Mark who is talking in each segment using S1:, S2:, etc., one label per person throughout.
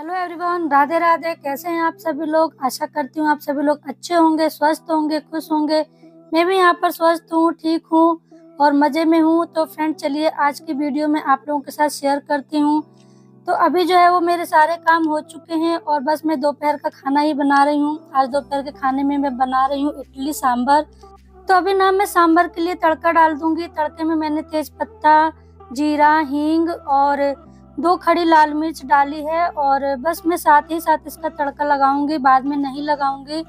S1: Hello everyone, Radhe Radhe. कैसे हैं आप सभी लोग? आशा करती हूँ आप सभी लोग अच्छे होंगे, स्वस्थ होंगे, खुश होंगे। मैं भी यहाँ पर स्वस्थ हूँ, ठीक हूँ और मज़े में हूँ। तो फ्रेंड चलिए आज की वीडियो में आप लोगों के साथ शेयर करती हूँ। तो अभी जो है वो मेरे सारे काम हो चुके हैं और बस मैं दोपहर का खाना ही बना रही हूँ। आज दोपहर के खाने में मैं बना रही हूँ इडली, सांभर। तो अभी ना मैं सांभर के लिए तड़का डाल दूँगी। तड़के में मैंने तेज पत्ता जीरा, हींग और दो खड़ी लाल मिर्च डाली है और बस मैं साथ ही साथ इसका तड़का लगाऊँगी, बाद में नहीं लगाऊँगी।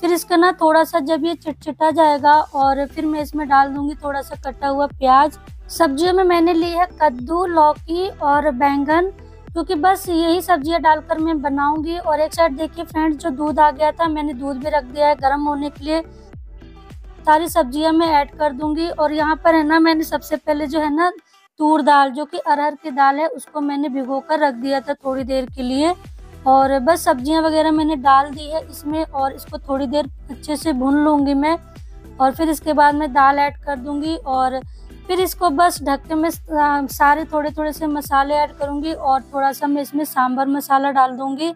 S1: फिर इसका ना थोड़ा सा जब ये चिटचिटा जाएगा और फिर मैं इसमें डाल दूँगी थोड़ा सा कटा हुआ प्याज। सब्जियों में मैंने ली है कद्दू, लौकी और बैंगन, क्योंकि बस यही सब्ज़ियाँ डालकर मैं बनाऊँगी। और एक साइड देखिए फ्रेंड्स, जो दूध आ गया था, मैंने दूध भी रख दिया है गर्म होने के लिए। सारी सब्ज़ियाँ मैं ऐड कर दूँगी। और यहाँ पर है ना, मैंने सबसे पहले जो है ना तूर दाल, जो कि अरहर की दाल है, उसको मैंने भिगो कर रख दिया था थोड़ी देर के लिए। और बस सब्ज़ियाँ वगैरह मैंने डाल दी है इसमें, और इसको थोड़ी देर अच्छे से भून लूँगी मैं। और फिर इसके बाद मैं दाल ऐड कर दूँगी, और फिर इसको बस ढक के मैं सारे थोड़े थोड़े से मसाले ऐड करूँगी, और थोड़ा सा मैं इसमें सांभर मसाला डाल दूँगी।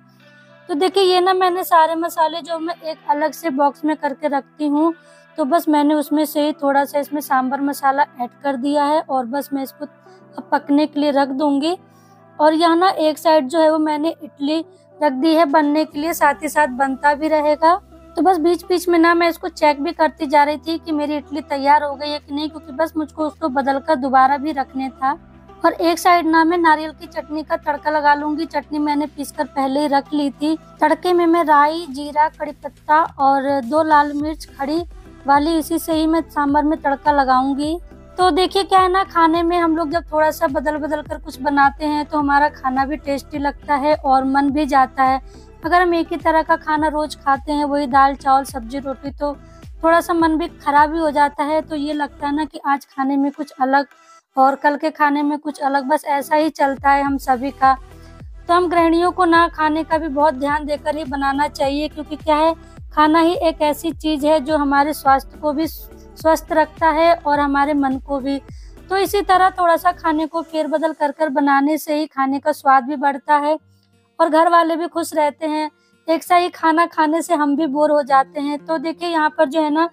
S1: तो देखिए, ये ना मैंने सारे मसाले जो मैं एक अलग से बॉक्स में करके रखती हूँ तो बस मैंने उसमें से थोड़ा सा इसमें सांभर मसाला ऐड कर दिया है और बस मैं इसको पकने के लिए रख दूँगी। और यहाँ ना एक साइड जो है वो मैंने इडली रख दी है बनने के लिए, साथ ही साथ बनता भी रहेगा। तो बस बीच बीच में ना मैं इसको चेक भी करती जा रही थी कि मेरी इडली तैयार हो गई है कि नहीं, क्योंकि बस मुझको उसको बदल कर दोबारा भी रखने था। और एक साइड ना मैं नारियल की चटनी का तड़का लगा लूँगी। चटनी मैंने पीस कर पहले ही रख ली थी। तड़के में मैं राई, जीरा, कड़ी पत्ता और दो लाल मिर्च खड़ी वाली इसी से ही मैं सांभर में तड़का लगाऊँगी। तो देखिए क्या है ना, खाने में हम लोग जब थोड़ा सा बदल बदल कर कुछ बनाते हैं तो हमारा खाना भी टेस्टी लगता है और मन भी जाता है। अगर हम एक ही तरह का खाना रोज खाते हैं, वही दाल, चावल, सब्ज़ी, रोटी तो थोड़ा सा मन भी खराब ही हो जाता है। तो ये लगता है ना कि आज खाने में कुछ अलग और कल के खाने में कुछ अलग, बस ऐसा ही चलता है हम सभी का। तो हम गृहिणियों को ना खाने का भी बहुत ध्यान देकर ही बनाना चाहिए, क्योंकि क्या है खाना ही एक ऐसी चीज़ है जो हमारे स्वास्थ्य को भी स्वस्थ रखता है और हमारे मन को भी। तो इसी तरह थोड़ा सा खाने को फेरबदल कर कर बनाने से ही खाने का स्वाद भी बढ़ता है और घर वाले भी खुश रहते हैं। एक सा ही खाना खाने से हम भी बोर हो जाते हैं। तो देखिए यहाँ पर जो है ना,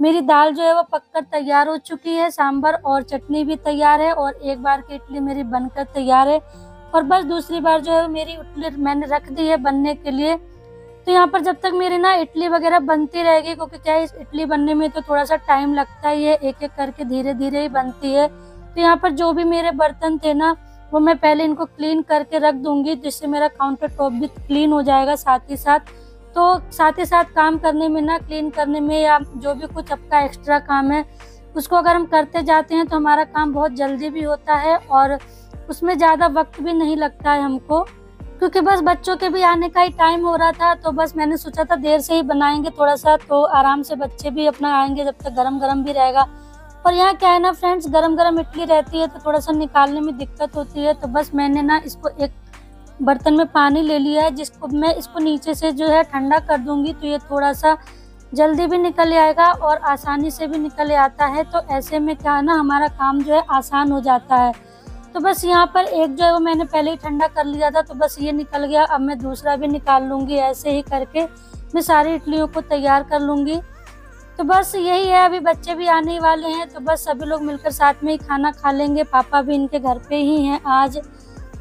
S1: मेरी दाल जो है वो पककर तैयार हो चुकी है। सांभर और चटनी भी तैयार है और एक बार की इडली मेरी बनकर तैयार है। और बस दूसरी बार जो है मेरी इडली मैंने रख दी है बनने के लिए। तो यहाँ पर जब तक मेरी ना इडली वगैरह बनती रहेगी, क्योंकि क्या है इडली बनने में तो थोड़ा सा टाइम लगता ही है एक एक करके धीरे धीरे ही बनती है। तो यहाँ पर जो भी मेरे बर्तन थे ना, वो मैं पहले इनको क्लीन करके रख दूँगी, जिससे मेरा काउंटर टॉप भी क्लीन हो जाएगा साथ ही साथ। तो साथ ही साथ काम करने में ना क्लीन करने में या जो भी कुछ आपका एक्स्ट्रा काम है, उसको अगर हम करते जाते हैं तो हमारा काम बहुत जल्दी भी होता है और उसमें ज़्यादा वक्त भी नहीं लगता है हमको। क्योंकि बस बच्चों के भी आने का ही टाइम हो रहा था तो बस मैंने सोचा था देर से ही बनाएँगे थोड़ा सा तो आराम से बच्चे भी अपना आएँगे जब तक गरम गरम भी रहेगा। और यहाँ क्या है ना फ्रेंड्स गरम गरम इडली रहती है तो थोड़ा सा निकालने में दिक्कत होती है तो बस मैंने ना इसको एक बर्तन में पानी ले लिया है, जिसको मैं इसको नीचे से जो है ठंडा कर दूँगी तो ये थोड़ा सा जल्दी भी निकल आएगा और आसानी से भी निकल आता है तो ऐसे में क्या है ना हमारा काम जो है आसान हो जाता है। तो बस यहाँ पर एक जो है वो मैंने पहले ही ठंडा कर लिया था तो बस ये निकल गया। अब मैं दूसरा भी निकाल लूँगी ऐसे ही करके। मैं सारी इडलियों को तैयार कर लूँगी। तो बस यही है, अभी बच्चे भी आने वाले हैं तो बस सभी लोग मिलकर साथ में ही खाना खा लेंगे। पापा भी इनके घर पे ही हैं आज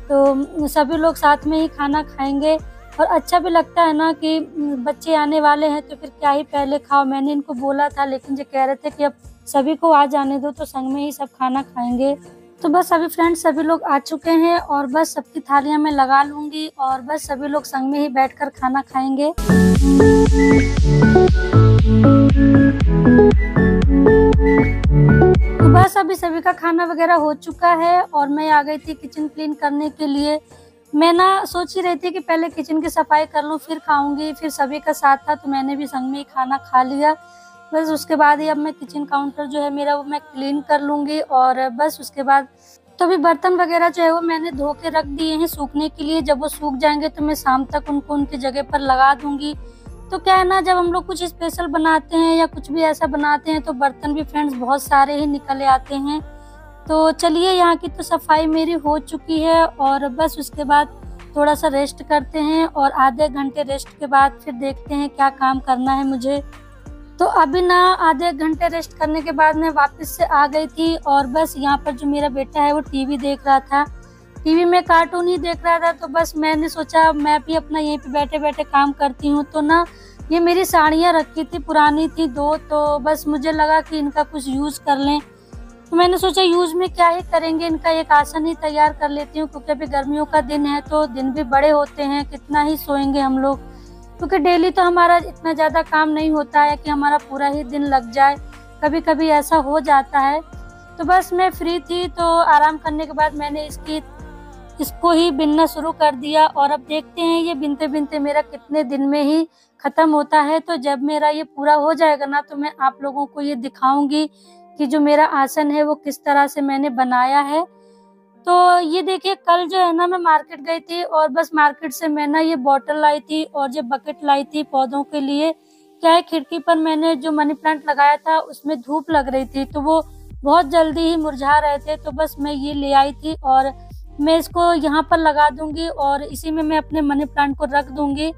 S1: तो सभी लोग साथ में ही खाना खाएँगे। और अच्छा भी लगता है ना कि बच्चे आने वाले हैं तो फिर क्या ही पहले खाओ। मैंने इनको बोला था, लेकिन ये कह रहे थे कि अब सभी को आ जाने दो तो संग में ही सब खाना खाएँगे। तो बस अभी फ्रेंड्स सभी लोग आ चुके हैं और बस सबकी थालियाँ मैं लगा लूँगी और बस सभी लोग संग में ही बैठकर खाना खाएँगे। तो बस अभी सभी का खाना वगैरह हो चुका है और मैं आ गई थी किचन क्लीन करने के लिए। मैं ना सोच ही रही थी कि पहले किचन की सफ़ाई कर लूँ, फिर खाऊँगी, फिर सभी का साथ था तो मैंने भी संग में ही खाना खा लिया। बस उसके बाद ही अब मैं किचन काउंटर जो है मेरा वो मैं क्लीन कर लूँगी और बस उसके बाद तो अभी बर्तन वगैरह जो है वो मैंने धो के रख दिए हैं सूखने के लिए। जब वो सूख जाएँगे तो मैं शाम तक उनको उनकी जगह पर लगा दूँगी। तो क्या है ना, जब हम लोग कुछ स्पेशल बनाते हैं या कुछ भी ऐसा बनाते हैं तो बर्तन भी फ्रेंड्स बहुत सारे ही निकले आते हैं। तो चलिए यहाँ की तो सफ़ाई मेरी हो चुकी है और बस उसके बाद थोड़ा सा रेस्ट करते हैं और आधे घंटे रेस्ट के बाद फिर देखते हैं क्या काम करना है मुझे। तो अभी ना आधे घंटे रेस्ट करने के बाद मैं वापस से आ गई थी और बस यहाँ पर जो मेरा बेटा है वो टीवी देख रहा था। टीवी में कार्टून ही देख रहा था तो बस मैंने सोचा मैं भी अपना यहीं पे बैठे बैठे काम करती हूँ। तो ना ये मेरी साड़ियाँ रखी थी, पुरानी थी दो तो बस मुझे लगा कि इनका कुछ यूज़ कर लें। तो मैंने सोचा यूज़ में क्या ही करेंगे, इनका एक आसन ही तैयार कर लेती हूँ, क्योंकि अभी गर्मियों का दिन है तो दिन भी बड़े होते हैं, कितना ही सोएँगे हम लोग। क्योंकि डेली तो हमारा इतना ज़्यादा काम नहीं होता है कि हमारा पूरा ही दिन लग जाए। कभी कभी ऐसा हो जाता है। तो बस मैं फ्री थी तो आराम करने के बाद मैंने इसकी, इसको ही बिनना शुरू कर दिया। और अब देखते हैं ये बिनते बिनते मेरा कितने दिन में ही ख़त्म होता है। तो जब मेरा ये पूरा हो जाएगा ना तो मैं आप लोगों को ये दिखाऊँगी कि जो मेरा आसन है वो किस तरह से मैंने बनाया है। तो ये देखिए, कल जो है ना मैं मार्केट गई थी और बस मार्केट से मैं ना ये बॉटल लाई थी और ये बकेट लाई थी पौधों के लिए। क्या है, खिड़की पर मैंने जो मनी प्लांट लगाया था, उसमें धूप लग रही थी तो वो बहुत जल्दी ही मुरझा रहे थे तो बस मैं ये ले आई थी और मैं इसको यहाँ पर लगा दूँगी और इसी में मैं अपने मनी प्लांट को रख दूँगी।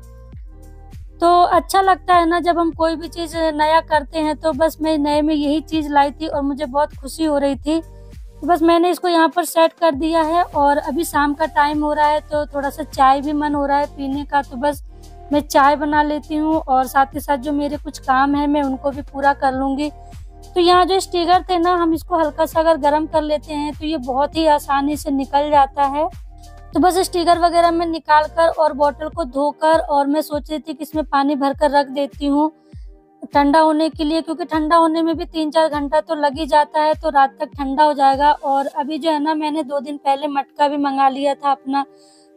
S1: तो अच्छा लगता है ना, जब हम कोई भी चीज़ नया करते हैं तो बस मैं नए में यही चीज़ लाई थी और मुझे बहुत खुशी हो रही थी। बस मैंने इसको यहाँ पर सेट कर दिया है और अभी शाम का टाइम हो रहा है तो थोड़ा सा चाय भी मन हो रहा है पीने का तो बस मैं चाय बना लेती हूँ और साथ ही साथ जो मेरे कुछ काम है मैं उनको भी पूरा कर लूँगी। तो यहाँ जो स्टीगर थे ना, हम इसको हल्का सा अगर गर्म कर लेते हैं तो ये बहुत ही आसानी से निकल जाता है। तो बस स्टीगर वगैरह में निकाल कर और बॉटल को धोकर और मैं सोच रही थी कि इसमें पानी भर कर रख देती हूँ। ठंडा होने के लिए, क्योंकि ठंडा होने में भी तीन चार घंटा तो लग ही जाता है तो रात तक ठंडा हो जाएगा। और अभी जो है ना, मैंने दो दिन पहले मटका भी मंगा लिया था अपना।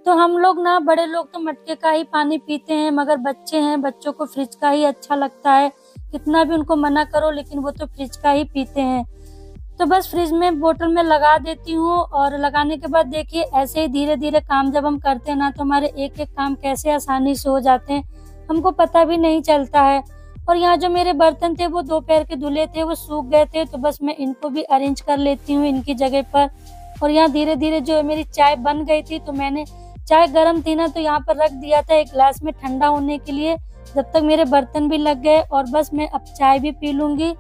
S1: तो हम लोग ना, बड़े लोग तो मटके का ही पानी पीते हैं, मगर बच्चे हैं, बच्चों को फ्रिज का ही अच्छा लगता है। कितना भी उनको मना करो, लेकिन वो तो फ्रिज का ही पीते हैं। तो बस फ्रिज में, बोतल में लगा देती हूँ, और लगाने के बाद देखिए, ऐसे ही धीरे धीरे काम जब हम करते हैं ना तो हमारे एक एक काम कैसे आसानी से हो जाते हैं, हमको पता भी नहीं चलता है। और यहाँ जो मेरे बर्तन थे वो दोपहर के धुले थे, वो सूख गए थे तो बस मैं इनको भी अरेंज कर लेती हूँ इनकी जगह पर। और यहाँ धीरे धीरे जो मेरी चाय बन गई थी तो मैंने चाय गर्म थी ना तो यहाँ पर रख दिया था एक ग्लास में ठंडा होने के लिए, जब तक मेरे बर्तन भी लग गए और बस मैं अब चाय भी पी लूँगी।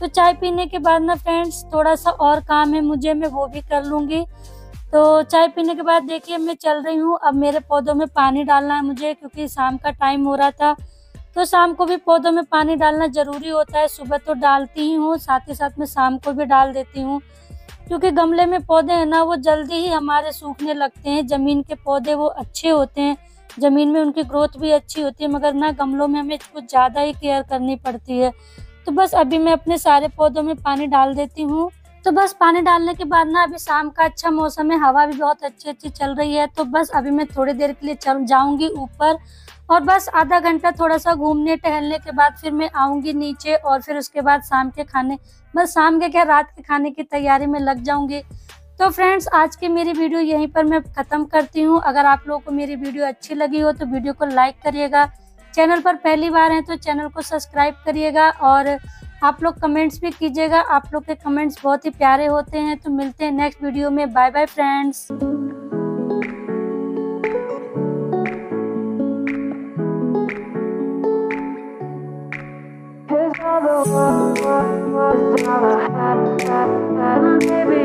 S1: तो चाय पीने के बाद ना फ्रेंड्स थोड़ा सा और काम है मुझे, मैं वो भी कर लूँगी। तो चाय पीने के बाद देखिए, मैं चल रही हूँ, अब मेरे पौधों में पानी डालना है मुझे, क्योंकि शाम का टाइम हो रहा था। तो शाम को भी पौधों में पानी डालना ज़रूरी होता है। सुबह तो डालती ही हूँ, साथ ही साथ में शाम को भी डाल देती हूँ। क्योंकि गमले में पौधे हैं ना, वो जल्दी ही हमारे सूखने लगते हैं। ज़मीन के पौधे वो अच्छे होते हैं। ज़मीन में उनकी ग्रोथ भी अच्छी होती है, मगर ना गमलों में हमें कुछ ज़्यादा ही केयर करनी पड़ती है। तो बस अभी मैं अपने सारे पौधों में पानी डाल देती हूँ। तो बस पानी डालने के बाद ना अभी शाम का अच्छा मौसम है, हवा भी बहुत अच्छी अच्छी चल रही है तो बस अभी मैं थोड़ी देर के लिए चल, जाऊँगी ऊपर और बस आधा घंटा थोड़ा सा घूमने, टहलने के बाद फिर मैं आऊँगी नीचे और फिर उसके बाद शाम के खाने, बस शाम के क्या रात के खाने की तैयारी में लग जाऊँगी। तो फ्रेंड्स, आज की मेरी वीडियो यहीं पर मैं ख़त्म करती हूँ। अगर आप लोगों को मेरी वीडियो अच्छी लगी हो तो वीडियो को लाइक करिएगा चैनल पर पहली बार हैं तो चैनल को सब्सक्राइब करिएगा और आप लोग कमेंट्स भी कीजिएगा। आप लोग के कमेंट्स बहुत ही प्यारे होते हैं। तो मिलते हैं नेक्स्ट वीडियो में। Bye bye friends. Baby,